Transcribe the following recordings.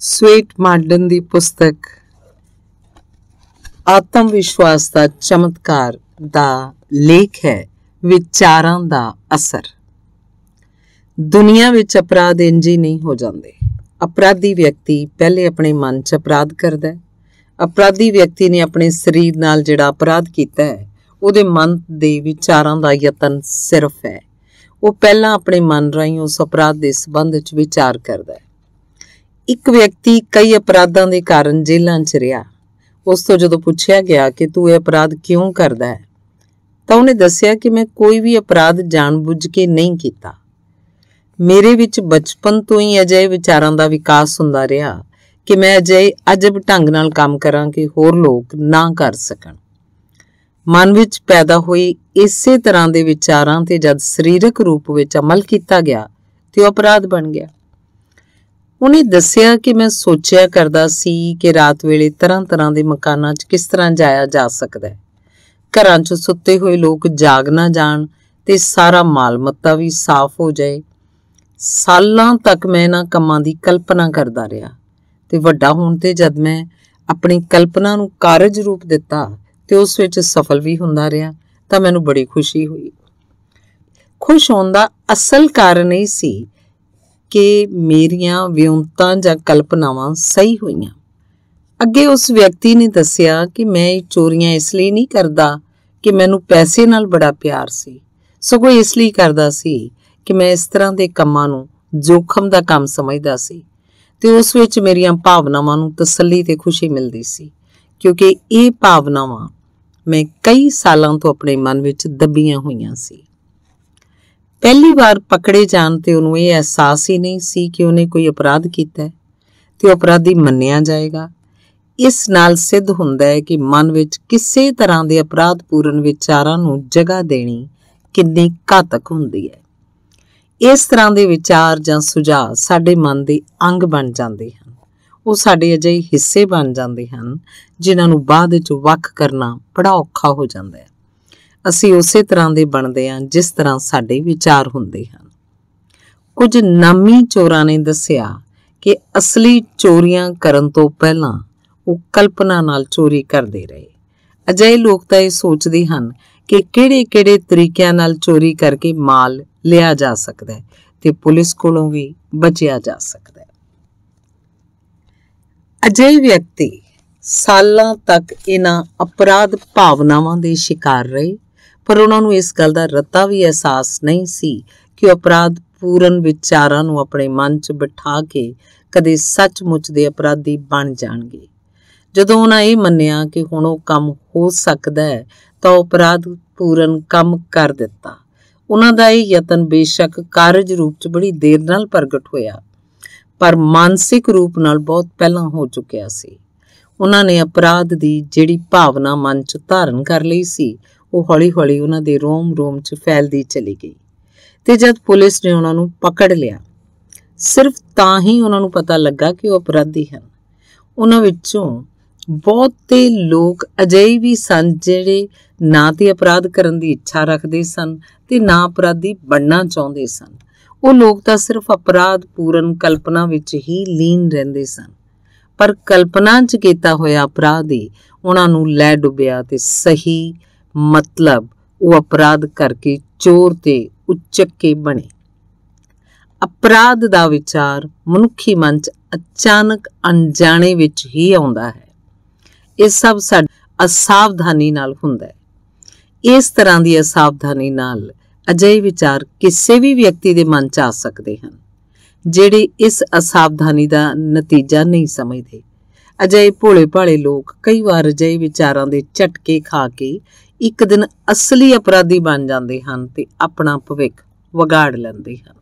Sweat Marden ਦੀ ਪੁਸਤਕ। ਆਤਮ ਵਿਸ਼ਵਾਸ ਦਾ ਚਮਤਕਾਰ ਦਾ ਲੇਖ ਹੈ, ਵਿਚਾਰਾਂ ਦਾ ਅਸਰ। ਦੁਨੀਆ ਵਿੱਚ ਅਪਰਾਧ ਇੰਜ ਹੀ ਨਹੀਂ ਹੋ ਜਾਂਦੇ। ਅਪਰਾਧੀ ਵਿਅਕਤੀ ਪਹਿਲੇ ਆਪਣੇ ਮਨ 'ਚ ਅਪਰਾਧ ਕਰਦਾ ਹੈ। ਅਪਰਾਧੀ ਵਿਅਕਤੀ ਨੇ ਆਪਣੇ ਸਰੀਰ ਨਾਲ ਜਿਹੜਾ ਅਪਰਾਧ ਕੀਤਾ ਹੈ, ਉਹਦੇ ਮਨ ਦੇ ਵਿਚਾਰਾਂ ਦਾ ਯਤਨ ਸਿਰਫ ਹੈ। ਉਹ ਪਹਿਲਾਂ ਆਪਣੇ ਮਨ ਰਾਹੀਂ ਉਸ ਅਪਰਾਧ ਦੇ ਸੰਬੰਧ ਵਿੱਚ ਵਿਚਾਰ ਕਰਦਾ ਹੈ। ਇੱਕ ਵਿਅਕਤੀ ਕਈ ਅਪਰਾਧਾਂ ਦੇ ਕਾਰਨ ਜੇਲ੍ਹਾਂ 'ਚ ਰਿਹਾ। ਉਸ ਤੋਂ ਜਦੋਂ ਪੁੱਛਿਆ ਗਿਆ ਕਿ ਤੂੰ ਇਹ ਅਪਰਾਧ ਕਿਉਂ ਕਰਦਾ ਹੈ, ਤਾਂ ਉਹਨੇ ਦੱਸਿਆ ਕਿ ਮੈਂ ਕੋਈ ਵੀ ਅਪਰਾਧ ਜਾਣਬੁੱਝ ਕੇ ਨਹੀਂ ਕੀਤਾ। ਮੇਰੇ ਵਿੱਚ ਬਚਪਨ ਤੋਂ ਹੀ ਅਜਿਹੇ ਵਿਚਾਰਾਂ ਦਾ ਵਿਕਾਸ ਹੁੰਦਾ ਰਿਹਾ ਕਿ ਮੈਂ ਅਜਿਹੇ ਅਜਬ ਢੰਗ ਨਾਲ ਕੰਮ ਕਰਾਂ ਕਿ ਹੋਰ ਲੋਕ ਨਾ ਕਰ ਸਕਣ। ਮਨ ਵਿੱਚ ਪੈਦਾ ਹੋਈ ਇਸੇ ਤਰ੍ਹਾਂ ਦੇ ਵਿਚਾਰਾਂ ਤੇ ਜਦ ਸਰੀਰਕ ਰੂਪ ਵਿੱਚ ਅਮਲ ਕੀਤਾ ਗਿਆ ਤੇ ਉਹ ਅਪਰਾਧ ਬਣ ਗਿਆ। ਉਹਨੇ ਦੱਸਿਆ ਕਿ ਮੈਂ ਸੋਚਿਆ ਕਰਦਾ ਸੀ ਕਿ ਰਾਤ ਵੇਲੇ ਤਰ੍ਹਾਂ-ਤਰ੍ਹਾਂ ਦੇ ਮਕਾਨਾਂ 'ਚ ਕਿਸ ਤਰ੍ਹਾਂ ਜਾਇਆ ਜਾ ਸਕਦਾ ਹੈ। ਘਰਾਂ 'ਚ ਸੁੱਤੇ ਹੋਏ ਲੋਕ ਜਾਗ ਨਾ ਜਾਣ ਤੇ ਸਾਰਾ ਮਾਲ ਮੱਤਾ ਵੀ ਸਾਫ਼ ਹੋ ਜਾਏ। ਸਾਲਾਂ ਤੱਕ ਮੈਂ ਇਹਨਾਂ ਕੰਮਾਂ ਦੀ ਕਲਪਨਾ ਕਰਦਾ ਰਿਹਾ ਤੇ ਵੱਡਾ ਹੋਣ ਤੇ ਜਦ ਮੈਂ ਆਪਣੀ ਕਲਪਨਾ ਨੂੰ ਕਾਰਜ ਰੂਪ ਦਿੱਤਾ ਤੇ ਉਸ ਵਿੱਚ ਸਫਲ ਵੀ ਹੁੰਦਾ ਰਿਹਾ ਤਾਂ ਮੈਨੂੰ ਬੜੀ ਖੁਸ਼ੀ ਹੋਈ। ਖੁਸ਼ ਹੋਣ ਦਾ ਅਸਲ ਕਾਰਨ ਇਹ ਸੀ ਕਿ ਮੇਰੀਆਂ ਵਿਉਂਤਾਂ ਜਾਂ ਕਲਪਨਾਵਾਂ ਸਹੀ ਹੋਈਆਂ। ਅੱਗੇ ਉਸ ਵਿਅਕਤੀ ਨੇ ਦੱਸਿਆ ਕਿ ਮੈਂ ਇਹ ਚੋਰੀਆਂ ਇਸ ਲਈ ਨਹੀਂ ਕਰਦਾ ਕਿ ਮੈਨੂੰ ਪੈਸੇ ਨਾਲ ਬੜਾ ਪਿਆਰ ਸੀ। ਸਗੋਂ ਇਸ ਲਈ ਕਰਦਾ ਸੀ ਕਿ ਮੈਂ ਇਸ ਤਰ੍ਹਾਂ ਦੇ ਕੰਮਾਂ ਨੂੰ ਜੋਖਮ ਦਾ ਕੰਮ ਸਮਝਦਾ ਸੀ ਤੇ ਉਸ ਵਿੱਚ ਮੇਰੀਆਂ ਭਾਵਨਾਵਾਂ ਨੂੰ ਤਸੱਲੀ ਤੇ ਖੁਸ਼ੀ ਮਿਲਦੀ ਸੀ। ਕਿਉਂਕਿ ਇਹ ਭਾਵਨਾਵਾਂ ਮੈਂ ਕਈ ਸਾਲਾਂ ਤੋਂ ਆਪਣੇ ਮਨ ਵਿੱਚ ਦੱਬੀਆਂ ਹੋਈਆਂ ਸੀ। ਪਹਿਲੀ ਵਾਰ ਪਕੜੇ ਜਾਣ ਤੇ ਉਹਨੂੰ ਇਹ ਅਹਿਸਾਸ ਹੀ ਨਹੀਂ ਸੀ ਕਿ ਉਹਨੇ ਕੋਈ ਅਪਰਾਧ ਕੀਤਾ ਹੈ ਤੇ ਅਪਰਾਧੀ ਮੰਨਿਆ ਜਾਏਗਾ। ਇਸ ਨਾਲ ਸਿੱਧ ਹੁੰਦਾ ਹੈ ਕਿ ਮਨ ਵਿੱਚ ਕਿਸੇ ਤਰ੍ਹਾਂ ਦੇ ਅਪਰਾਧਪੂਰਨ ਵਿਚਾਰਾਂ ਨੂੰ ਜਗ੍ਹਾ ਦੇਣੀ ਕਿੰਨੀ ਘਾਤਕ ਹੁੰਦੀ ਹੈ। ਇਸ ਤਰ੍ਹਾਂ ਦੇ ਵਿਚਾਰ ਜਾਂ ਸੁਝਾਅ ਸਾਡੇ ਮਨ ਦੇ ਅੰਗ ਬਣ ਜਾਂਦੇ ਹਨ। ਉਹ ਸਾਡੇ ਅਜਿਹੇ ਹਿੱਸੇ ਬਣ ਜਾਂਦੇ ਹਨ ਜਿਨ੍ਹਾਂ ਨੂੰ ਬਾਅਦ ਵਿੱਚ ਵੱਖ ਕਰਨਾ ਬੜਾ ਔਖਾ ਹੋ ਜਾਂਦਾ ਹੈ। ਅਸੀਂ ਉਸੇ ਤਰ੍ਹਾਂ ਦੇ ਬਣਦੇ ਹਾਂ ਜਿਸ ਤਰ੍ਹਾਂ ਸਾਡੇ ਵਿਚਾਰ ਹੁੰਦੇ ਹਨ। ਕੁਝ ਨਾਮੀ ਚੋਰਾਂ ਨੇ ਦੱਸਿਆ ਕਿ ਅਸਲੀ ਚੋਰੀਆਂ ਕਰਨ ਤੋਂ ਪਹਿਲਾਂ ਉਹ ਕਲਪਨਾ ਨਾਲ ਚੋਰੀ ਕਰਦੇ ਰਹੇ। ਅਜਿਹੇ ਲੋਕ ਤਾਂ ਇਹ ਸੋਚਦੇ ਹਨ ਕਿ ਕਿਹੜੇ-ਕਿਹੜੇ ਤਰੀਕਿਆਂ ਨਾਲ ਚੋਰੀ ਕਰਕੇ ਮਾਲ ਲਿਆ ਜਾ ਸਕਦਾ ਹੈ ਤੇ ਪੁਲਿਸ ਕੋਲੋਂ ਵੀ ਬਚਿਆ ਜਾ ਸਕਦਾ ਹੈ। ਅਜਿਹੇ ਵਿਅਕਤੀ ਸਾਲਾਂ ਤੱਕ ਇਹਨਾਂ ਅਪਰਾਧ ਭਾਵਨਾਵਾਂ ਦੇ ਸ਼ਿਕਾਰ ਰਹੇ ਪਰ ਉਹਨਾਂ ਨੂੰ ਇਸ ਗੱਲ ਦਾ ਰੱਤਾ ਵੀ ਅਹਿਸਾਸ ਨਹੀਂ ਸੀ ਕਿ ਅਪਰਾਧ ਪੂਰਨ ਵਿਚਾਰਾਂ ਨੂੰ ਆਪਣੇ ਮਨ 'ਚ ਬਿਠਾ ਕੇ ਕਦੇ ਸੱਚਮੁੱਚ ਦੇ ਅਪਰਾਧੀ ਬਣ ਜਾਣਗੇ। ਜਦੋਂ ਉਹਨਾਂ ਇਹ ਮੰਨਿਆ ਕਿ ਹੁਣ ਉਹ ਕੰਮ ਹੋ ਸਕਦਾ ਹੈ, ਤਾਂ ਉਹ ਅਪਰਾਧ ਪੂਰਨ ਕੰਮ ਕਰ ਦਿੱਤਾ। ਉਹਨਾਂ ਦਾ ਇਹ ਯਤਨ ਬੇਸ਼ੱਕ ਕਾਰਜ ਰੂਪ 'ਚ ਬੜੀ ਦੇਰ ਨਾਲ ਪ੍ਰਗਟ ਹੋਇਆ, ਪਰ ਮਾਨਸਿਕ ਰੂਪ ਨਾਲ ਬਹੁਤ ਪਹਿਲਾਂ ਹੋ ਚੁੱਕਿਆ ਸੀ। ਉਹਨਾਂ ਨੇ ਅਪਰਾਧ ਦੀ ਜਿਹੜੀ ਭਾਵਨਾ ਮਨ 'ਚ ਧਾਰਨ ਕਰ ਲਈ ਸੀ ਉਹ ਹੌਲੀ-ਹੌਲੀ ਉਹਨਾਂ ਦੇ ਰੋਮ-ਰੋਮ 'ਚ ਫੈਲਦੀ ਚਲੀ ਗਈ ਤੇ ਜਦ ਪੁਲਿਸ ਨੇ ਉਹਨਾਂ ਨੂੰ ਪਕੜ ਲਿਆ, ਸਿਰਫ ਤਾਂ ਹੀ ਉਹਨਾਂ ਨੂੰ ਪਤਾ ਲੱਗਾ ਕਿ ਉਹ ਅਪਰਾਧੀ ਹਨ। ਉਹਨਾਂ ਵਿੱਚੋਂ ਬਹੁਤੇ ਲੋਕ ਅਜਿਹੇ ਵੀ ਸਨ ਜਿਹੜੇ ਨਾ ਤੇ ਅਪਰਾਧ ਕਰਨ ਦੀ ਇੱਛਾ ਰੱਖਦੇ ਸਨ ਤੇ ਨਾ ਅਪਰਾਧੀ ਬਣਨਾ ਚਾਹੁੰਦੇ ਸਨ। ਉਹ ਲੋਕ ਤਾਂ ਸਿਰਫ ਅਪਰਾਧ ਪੂਰਨ ਕਲਪਨਾ ਵਿੱਚ ਹੀ ਲੀਨ ਰਹਿੰਦੇ ਸਨ। ਪਰ ਕਲਪਨਾ 'ਚ ਕੀਤਾ ਹੋਇਆ ਅਪਰਾਧ ਹੀ ਉਹਨਾਂ ਨੂੰ ਲੈ ਡੁੱਬਿਆ ਤੇ ਸਹੀ ਮਤਲਬ ਉਹ ਅਪਰਾਧ ਕਰਕੇ ਚੋਰ ਤੇ ਉੱਚਕੇ ਬਣੇ। ਅਪਰਾਧ ਦਾ ਵਿਚਾਰ ਮਨੁੱਖੀ ਮਨ 'ਚ ਅਚਾਨਕ ਅਣਜਾਣੇ ਵਿੱਚ ਹੀ ਆਉਂਦਾ ਹੈ। ਇਹ ਸਭ ਸਾਡੀ ਅਸਾਵਧਾਨੀ ਨਾਲ ਹੁੰਦਾ ਹੈ। ਇਸ ਤਰ੍ਹਾਂ ਦੀ ਅਸਾਵਧਾਨੀ ਨਾਲ ਅਜਿਹੇ ਵਿਚਾਰ ਕਿਸੇ ਵੀ ਵਿਅਕਤੀ ਦੇ ਮਨ 'ਚ ਆ ਸਕਦੇ ਹਨ, ਜਿਹੜੇ ਇਸ ਅਸਾਵਧਾਨੀ ਦਾ ਨਤੀਜਾ ਨਹੀਂ ਸਮਝਦੇ। ਅਜਿਹੇ ਭੋਲੇ-ਭਾਲੇ ਲੋਕ ਕਈ ਵਾਰ ਅਜਿਹੇ ਵਿਚਾਰਾਂ ਦੇ ਝਟਕੇ ਖਾ ਕੇ ਇੱਕ ਦਿਨ ਅਸਲੀ ਅਪਰਾਧੀ ਬਣ ਜਾਂਦੇ ਹਨ ਤੇ ਆਪਣਾ ਭਵਿੱਖ ਵਿਗਾੜ ਲੈਂਦੇ ਹਨ।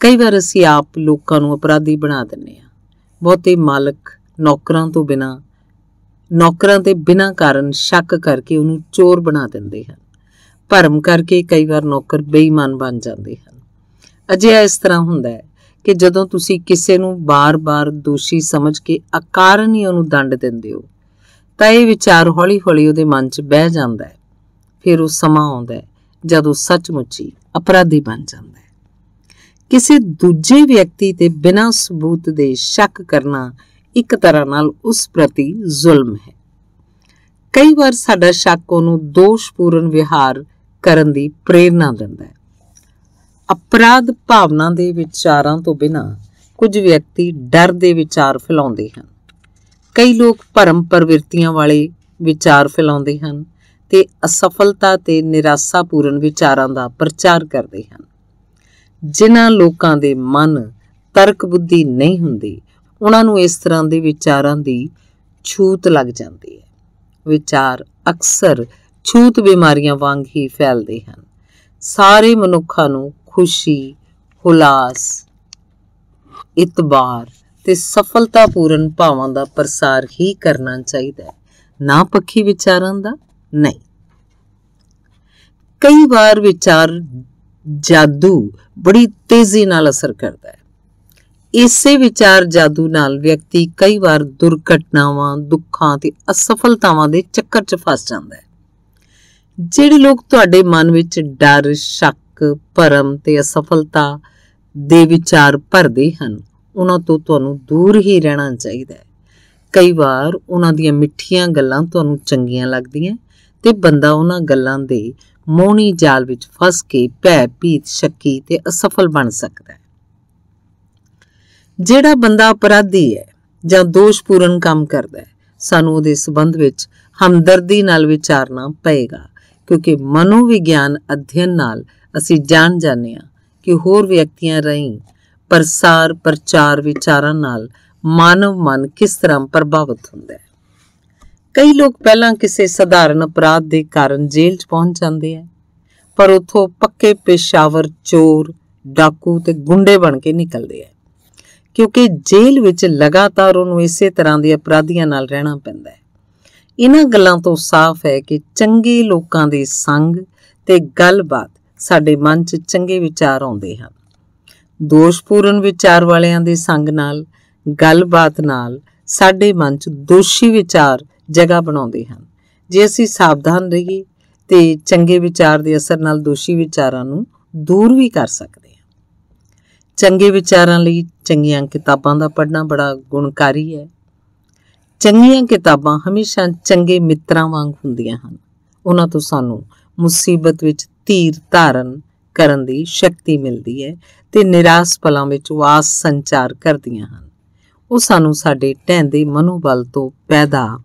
ਕਈ ਵਾਰ ਅਸੀਂ ਆਪ ਲੋਕਾਂ ਨੂੰ ਅਪਰਾਧੀ ਬਣਾ ਦਿੰਨੇ ਆ ਬਹੁਤੇ ਮਾਲਕ ਨੌਕਰਾਂ ਤੋਂ ਬਿਨਾ, ਨੌਕਰਾਂ ਤੇ ਬਿਨਾ ਕਾਰਨ ਸ਼ੱਕ ਕਰਕੇ ਉਹਨੂੰ ਚੋਰ ਬਣਾ ਦਿੰਦੇ ਹਨ। ਭਰਮ ਕਰਕੇ ਕਈ ਵਾਰ ਨੌਕਰ ਬੇਈਮਾਨ ਬਣ ਜਾਂਦੇ ਹਨ। ਅਜਿਹਾ ਇਸ ਤਰ੍ਹਾਂ ਹੁੰਦਾ ਹੈ ਕਿ ਜਦੋਂ ਤੁਸੀਂ ਕਿਸੇ ਨੂੰ ਬਾਰ-ਬਾਰ ਦੋਸ਼ੀ ਸਮਝ ਕੇ ਅਕਾਰਨ ਹੀ ਉਹਨੂੰ ਦੰਡ ਦਿੰਦੇ ਹੋ ਤਾਂ ਇਹ ਵਿਚਾਰ ਹੌਲੀ-ਹੌਲੀ ਉਹਦੇ ਮਨ 'ਚ ਬਹਿ ਜਾਂਦਾ ਹੈ। ਫਿਰ ਉਹ ਸਮਾਂ ਆਉਂਦਾ ਹੈ, ਜਦ ਉਹ ਸੱਚਮੁੱਚ ਹੀ ਅਪਰਾਧੀ ਬਣ ਜਾਂਦਾ ਹੈ। ਕਿਸੇ ਦੂਜੇ ਵਿਅਕਤੀ ਤੇ ਬਿਨਾਂ ਸਬੂਤ ਦੇ ਸ਼ੱਕ ਕਰਨਾ ਇੱਕ ਤਰ੍ਹਾਂ ਨਾਲ ਉਸ ਪ੍ਰਤੀ ਜ਼ੁਲਮ ਹੈ। ਕਈ ਵਾਰ ਸਾਡਾ ਸ਼ੱਕ ਉਹਨੂੰ ਦੋਸ਼ਪੂਰਨ ਵਿਹਾਰ ਕਰਨ ਦੀ ਪ੍ਰੇਰਣਾ ਦਿੰਦਾ ਹੈ। ਅਪਰਾਧ ਭਾਵਨਾ ਦੇ ਵਿਚਾਰਾਂ ਤੋਂ ਬਿਨਾਂ ਕੁਝ ਵਿਅਕਤੀ ਡਰ ਦੇ ਵਿਚਾਰ ਫੈਲਾਉਂਦੇ ਹਨ। ਕਈ ਲੋਕ ਭਰਮ ਪ੍ਰਵਿਰਤੀਆਂ ਵਾਲੇ ਵਿਚਾਰ ਫੈਲਾਉਂਦੇ ਹਨ ਤੇ ਅਸਫਲਤਾ ਤੇ ਨਿਰਾਸ਼ਾਪੂਰਨ ਵਿਚਾਰਾਂ ਦਾ ਪ੍ਰਚਾਰ ਕਰਦੇ ਹਨ। ਜਿਨ੍ਹਾਂ ਲੋਕਾਂ ਦੇ ਮਨ ਤਰਕ ਬੁੱਧੀ ਨਹੀਂ ਹੁੰਦੀ, ਉਹਨਾਂ ਨੂੰ ਇਸ ਤਰ੍ਹਾਂ ਦੇ ਵਿਚਾਰਾਂ ਦੀ ਛੂਤ ਲੱਗ ਜਾਂਦੀ ਹੈ। ਵਿਚਾਰ ਅਕਸਰ ਛੂਤ ਬਿਮਾਰੀਆਂ ਵਾਂਗ ਹੀ ਫੈਲਦੇ ਹਨ। ਸਾਰੇ ਮਨੁੱਖਾਂ ਨੂੰ ਖੁਸ਼ੀ, ਹੁਲਾਸ, ਇਤਬਾਰ ਤੇ ਸਫਲਤਾਪੂਰਨ ਭਾਵਾਂ ਦਾ ਪ੍ਰਸਾਰ ਹੀ ਕਰਨਾ ਚਾਹੀਦਾ ਹੈ। ਨਾ ਪੱਖੀ ਵਿਚਾਰਾਂ ਦਾ, ਨਹੀਂ। ਕਈ ਵਾਰ ਵਿਚਾਰ ਜਾਦੂ ਬੜੀ ਤੇਜ਼ੀ ਨਾਲ ਅਸਰ ਕਰਦਾ ਹੈ। ਇਸੇ ਵਿਚਾਰ ਜਾਦੂ ਨਾਲ ਵਿਅਕਤੀ ਕਈ ਵਾਰ ਦੁਰਘਟਨਾਵਾਂ, ਦੁੱਖਾਂ ਤੇ ਅਸਫਲਤਾਵਾਂ ਦੇ ਚੱਕਰ 'ਚ ਫਸ ਜਾਂਦਾ ਹੈ। ਜਿਹੜੇ ਲੋਕ ਤੁਹਾਡੇ ਮਨ ਵਿੱਚ ਡਰ, ਸ਼ੱਕ, ਭਰਮ ਤੇ ਅਸਫਲਤਾ ਦੇ ਵਿਚਾਰ ਭਰਦੇ ਹਨ ਉਹਨਾਂ ਤੋਂ ਤੁਹਾਨੂੰ ਦੂਰ ਹੀ ਰਹਿਣਾ ਚਾਹੀਦਾ ਹੈ। ਕਈ ਵਾਰ ਉਹਨਾਂ ਦੀਆਂ ਮਿੱਠੀਆਂ ਗੱਲਾਂ ਤੁਹਾਨੂੰ ਚੰਗੀਆਂ ਲੱਗਦੀਆਂ ਤੇ ਬੰਦਾ ਉਹਨਾਂ ਗੱਲਾਂ ਦੇ ਮੋਹਣੀ ਜਾਲ ਵਿੱਚ ਫਸ ਕੇ ਭੈ, ਭੀਤ, ਸ਼ੱਕੀ ਤੇ ਅਸਫਲ ਬਣ ਸਕਦਾ ਹੈ। ਜਿਹੜਾ ਬੰਦਾ ਅਪਰਾਧੀ ਹੈ ਜਾਂ ਦੋਸ਼ਪੂਰਨ ਕੰਮ ਕਰਦਾ ਹੈ, ਸਾਨੂੰ ਉਹਦੇ ਸਬੰਧ ਵਿੱਚ ਹਮਦਰਦੀ ਨਾਲ ਵਿਚਾਰਨਾ ਪਏਗਾ, ਕਿਉਂਕਿ ਮਨੋਵਿਗਿਆਨ ਅਧਿਐਨ ਨਾਲ ਅਸੀਂ ਜਾਣ ਜਾਂਦੇ ਹਾਂ ਕਿ ਹੋਰ ਵਿਅਕਤੀਆਂ ਰਾਹੀਂ ਪ੍ਰਸਾਰ ਪ੍ਰਚਾਰ ਵਿਚਾਰਾਂ ਨਾਲ ਮਾਨਵ ਮਨ ਕਿਸ ਤਰ੍ਹਾਂ ਪ੍ਰਭਾਵਿਤ ਹੁੰਦਾ ਹੈ? ਕਈ ਲੋਕ ਪਹਿਲਾਂ ਕਿਸੇ ਸਧਾਰਨ ਅਪਰਾਧ ਦੇ ਕਾਰਨ ਜੇਲ੍ਹ 'ਚ ਪਹੁੰਚ ਜਾਂਦੇ ਆ, ਪਰ ਉਥੋਂ ਪੱਕੇ ਪੇਸ਼ਾਵਰ ਚੋਰ, ਡਾਕੂ ਤੇ ਗੁੰਡੇ ਬਣ ਕੇ ਨਿਕਲਦੇ ਆ। ਕਿਉਂਕਿ ਜੇਲ੍ਹ ਵਿੱਚ ਲਗਾਤਾਰ ਉਹਨੂੰ ਇਸੇ ਤਰ੍ਹਾਂ ਦੇ ਅਪਰਾਧੀਆਂ ਨਾਲ ਰਹਿਣਾ ਪੈਂਦਾ ਹੈ। ਇਹਨਾਂ ਗੱਲਾਂ ਤੋਂ ਸਾਫ਼ ਹੈ ਕਿ ਚੰਗੇ ਲੋਕਾਂ ਦੇ ਸੰਗ ਤੇ ਗੱਲਬਾਤ ਸਾਡੇ ਮਨ 'ਚ ਚੰਗੇ ਵਿਚਾਰ ਆਉਂਦੇ ਹਨ। ਦੋਸ਼ਪੂਰਨ ਵਿਚਾਰ ਵਾਲਿਆਂ ਦੇ ਸੰਗ ਨਾਲ, ਗੱਲਬਾਤ ਨਾਲ ਸਾਡੇ ਮਨ 'ਚ ਦੋਸ਼ੀ ਵਿਚਾਰ ਜਗ੍ਹਾ ਬਣਾਉਂਦੇ ਹਨ। ਜੇ ਅਸੀਂ ਸਾਵਧਾਨ ਰਹੀਏ ਤੇ ਚੰਗੇ ਵਿਚਾਰ ਦੇ ਅਸਰ ਨਾਲ ਦੋਸ਼ੀ ਵਿਚਾਰਾਂ ਨੂੰ ਦੂਰ ਵੀ ਕਰ ਸਕਦੇ ਹਾਂ। ਚੰਗੇ ਵਿਚਾਰਾਂ ਲਈ ਚੰਗੀਆਂ ਕਿਤਾਬਾਂ ਦਾ ਪੜ੍ਹਨਾ ਬੜਾ ਗੁਣਕਾਰੀ ਹੈ। ਚੰਗੀਆਂ ਕਿਤਾਬਾਂ ਹਮੇਸ਼ਾ ਚੰਗੇ ਮਿੱਤਰਾਂ ਵਾਂਗ ਹੁੰਦੀਆਂ ਹਨ। ਉਹਨਾਂ ਤੋਂ ਸਾਨੂੰ ਮੁਸੀਬਤ ਵਿੱਚ ਧੀਰ ਧਾਰਨ ਕਰਨ ਦੀ ਸ਼ਕਤੀ ਮਿਲਦੀ ਹੈ ਤੇ ਨਿਰਾਸ਼ ਪਲਾਂ ਵਿੱਚ ਵਾਸ ਸੰਚਾਰ ਕਰਦੀਆਂ ਹਨ। ਉਹ ਸਾਨੂੰ ਸਾਡੇ ਢਹਿੰਦੇ ਮਨੋਬਲ ਤੋਂ ਪੈਦਾ,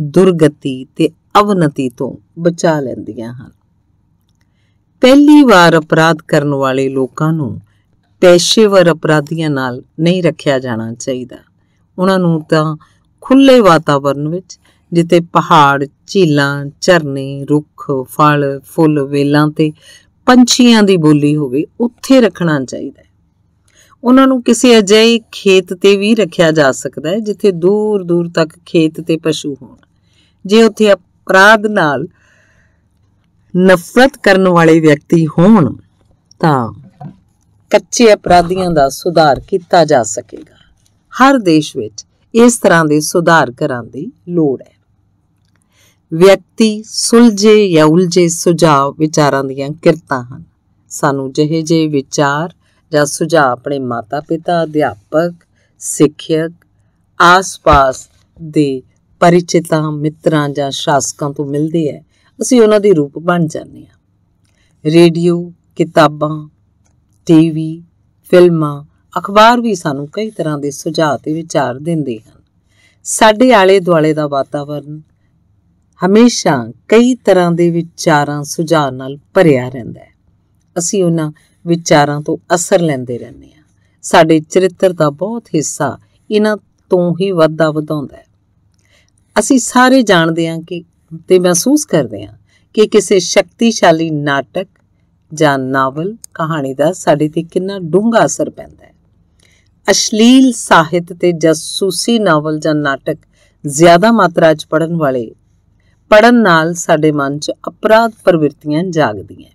ਦੁਰਗਤੀ ਤੇ ਅਵਨਤੀ ਤੋਂ ਬਚਾ ਲੈਂਦੀਆਂ ਹਨ। ਪਹਿਲੀ ਵਾਰ ਅਪਰਾਧ ਕਰਨ ਵਾਲੇ ਲੋਕਾਂ ਨੂੰ ਪੇਸ਼ੇਵਰ ਅਪਰਾਧੀਆਂ ਨਾਲ ਨਹੀਂ ਰੱਖਿਆ ਜਾਣਾ ਚਾਹੀਦਾ। ਉਹਨਾਂ ਨੂੰ ਤਾਂ ਖੁੱਲੇ ਵਾਤਾਵਰਣ ਵਿੱਚ, ਜਿੱਥੇ ਪਹਾੜ, ਝੀਲਾਂ, ਝਰਨੇ, ਰੁੱਖ, ਫਲ, ਫੁੱਲ, ਵੇਲਾਂ ਤੇ ਪੰਛੀਆਂ ਦੀ ਬੋਲੀ ਹੋਵੇ, ਉੱਥੇ ਰੱਖਣਾ ਚਾਹੀਦਾ ਹੈ। ਉਹਨਾਂ ਨੂੰ ਕਿਸੇ ਅਜਿਹੇ ਖੇਤ ਤੇ ਵੀ ਰੱਖਿਆ ਜਾ ਸਕਦਾ ਹੈ, ਜਿੱਥੇ ਦੂਰ ਦੂਰ ਤੱਕ ਖੇਤ ਤੇ ਪਸ਼ੂ ਹੋਣ। ਜੇ ਉੱਥੇ ਅਪਰਾਧ ਨਾਲ ਨਫ਼ਰਤ ਕਰਨ ਵਾਲੇ ਵਿਅਕਤੀ ਹੋਣ, ਤਾਂ ਕੱਚੇ ਅਪਰਾਧੀਆਂ ਦਾ ਸੁਧਾਰ ਕੀਤਾ ਜਾ ਸਕੇਗਾ। ਹਰ ਦੇਸ਼ ਵਿੱਚ ਇਸ ਤਰ੍ਹਾਂ ਦੇ ਸੁਧਾਰ ਕਰਨ ਦੀ ਲੋੜ ਹੈ। ਵਿਅਕਤੀ ਸੁਲਝੇ ਜਾਂ ਉਲਝੇ ਸੁਝਾਅ ਵਿਚਾਰਾਂ ਦੀਆਂ ਕਿਰਤਾਂ ਹਨ। ਸਾਨੂੰ ਜਿਹੇ ਜਿਹੇ ਵਿਚਾਰ ਜਾਂ ਸੁਝਾਅ ਆਪਣੇ ਮਾਤਾ-ਪਿਤਾ, ਅਧਿਆਪਕ, ਸਿੱਖਿਅਕ, ਆਸ-ਪਾਸ ਦੇ ਪਰਿਚਿਤਾਂ, ਮਿੱਤਰਾਂ ਜਾਂ ਸ਼ਾਸਕਾਂ ਤੋਂ ਮਿਲਦੇ ਹੈ ਅਸੀਂ ਉਹਨਾਂ ਦੇ ਰੂਪ ਬਣ ਜਾਂਦੇ ਹਾਂ। ਰੇਡੀਓ, ਕਿਤਾਬਾਂ, ਟੀਵੀ, ਫਿਲਮਾਂ, ਅਖਬਾਰ ਵੀ ਸਾਨੂੰ ਕਈ ਤਰ੍ਹਾਂ ਦੇ ਸੁਝਾਅ ਤੇ ਵਿਚਾਰ ਦਿੰਦੇ ਹਨ। ਸਾਡੇ ਆਲੇ ਦੁਆਲੇ ਦਾ ਵਾਤਾਵਰਨ ਹਮੇਸ਼ਾ ਕਈ ਤਰ੍ਹਾਂ ਦੇ ਵਿਚਾਰਾਂ ਸੁਝਾਅ ਨਾਲ ਭਰਿਆ ਰਹਿੰਦਾ ਹੈ। ਅਸੀਂ ਉਹਨਾਂ ਵਿਚਾਰਾਂ ਤੋਂ ਅਸਰ ਲੈਂਦੇ ਰਹਿੰਦੇ ਹਾਂ। ਸਾਡੇ ਚਰਿੱਤਰ ਦਾ ਬਹੁਤ ਹਿੱਸਾ ਇਹਨਾਂ ਤੋਂ ਹੀ ਵੱਧਦਾ ਵਧਾਉਂਦਾ ਹੈ। ਅਸੀਂ ਸਾਰੇ ਜਾਣਦੇ ਹਾਂ ਕਿ ਤੇ ਮਹਿਸੂਸ ਕਰਦੇ ਹਾਂ ਕਿ ਕਿਸੇ ਸ਼ਕਤੀਸ਼ਾਲੀ ਨਾਟਕ ਜਾਂ ਨਾਵਲ ਕਹਾਣੀ ਦਾ ਸਾਡੇ ਤੇ ਕਿੰਨਾ ਡੂੰਘਾ ਅਸਰ ਪੈਂਦਾ ਹੈ। ਅਸ਼ਲੀਲ ਸਾਹਿਤ ਤੇ ਜਾਸੂਸੀ ਨਾਵਲ ਜਾਂ ਨਾਟਕ ਜ਼ਿਆਦਾ ਮਾਤਰਾ 'ਚ ਪੜਨ ਵਾਲੇ ਪੜਨ ਨਾਲ ਸਾਡੇ ਮਨ 'ਚ ਅਪਰਾਧ ਪ੍ਰਵਿਰਤੀਆਂ ਜਾਗਦੀਆਂ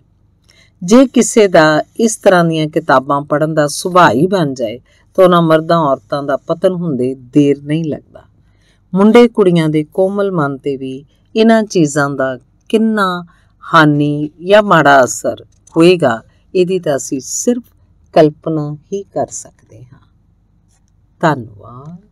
ਜੇ ਕਿਸੇ ਦਾ ਇਸ ਤਰ੍ਹਾਂ ਦੀਆਂ ਕਿਤਾਬਾਂ ਪੜਨ ਦਾ ਸੁਭਾਅ ਹੀ ਬਣ ਜਾਏ, ਤਾਂ ਉਹਨਾਂ ਮਰਦਾਂ ਔਰਤਾਂ ਦਾ ਪਤਨ ਹੁੰਦੇ ਦੇਰ ਨਹੀਂ ਲੱਗਦਾ। ਮੁੰਡੇ ਕੁੜੀਆਂ ਦੇ ਕੋਮਲ ਮਨ ਤੇ ਵੀ ਇਹਨਾਂ ਚੀਜ਼ਾਂ ਦਾ ਕਿੰਨਾ ਹਾਨੀ ਜਾਂ ਮਾੜਾ ਅਸਰ ਹੋਏਗਾ, ਇਹਦੀ ਤਾਂ ਅਸੀਂ ਸਿਰਫ ਕਲਪਨਾ ਹੀ ਕਰ ਸਕਦੇ ਹਾਂ। ਧੰਨਵਾਦ।